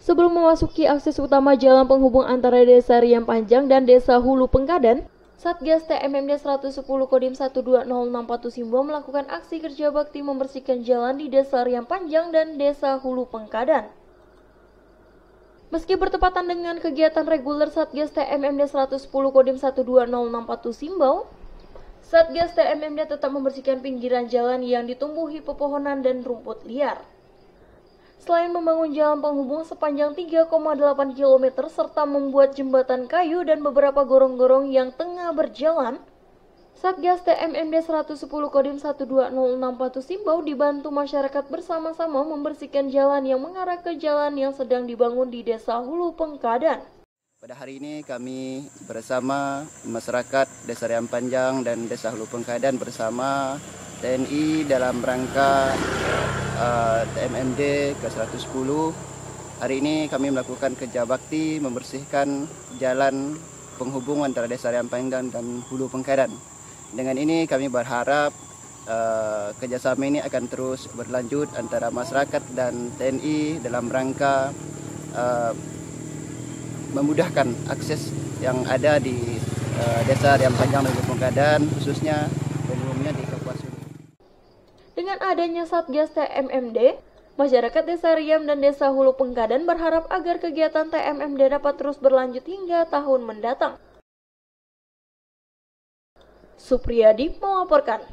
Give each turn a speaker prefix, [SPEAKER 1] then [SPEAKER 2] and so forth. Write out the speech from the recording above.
[SPEAKER 1] Sebelum memasuki akses utama jalan penghubung antara Desa Riam Panjang dan Desa Hulu Pengkadan, Satgas TMMD 110 Kodim 12064 Simbo melakukan aksi kerja bakti membersihkan jalan di Desa Riam Panjang dan Desa Hulu Pengkadan. Meski bertepatan dengan kegiatan reguler Satgas TMMD 110 Kodim 12064 Simbau, Satgas TMMD tetap membersihkan pinggiran jalan yang ditumbuhi pepohonan dan rumput liar. Selain membangun jalan penghubung sepanjang 3,8 km serta membuat jembatan kayu dan beberapa gorong-gorong yang tengah berjalan, Satgas TMMD 110 Kodim 12064 Simbau dibantu masyarakat bersama-sama membersihkan jalan yang mengarah ke jalan yang sedang dibangun di Desa Hulu Pengkadan.
[SPEAKER 2] Pada hari ini kami bersama masyarakat Desa Riam Panjang dan Desa Hulu Pengkadan bersama TNI dalam rangka uh, TMMD ke-110. Hari ini kami melakukan kerja bakti membersihkan jalan penghubung antara Desa Riampangdan dan Hulu Pengkadan. Dengan ini kami berharap uh, kerjasama ini akan terus berlanjut antara masyarakat dan TNI dalam rangka uh, memudahkan akses yang ada di uh, Desa Riampangdan dan Hulu khususnya umumnya di
[SPEAKER 1] dengan adanya Satgas TMMD, masyarakat Desa Riam dan Desa Hulu Pengkadan berharap agar kegiatan TMMD dapat terus berlanjut hingga tahun mendatang. Supriyadi melaporkan.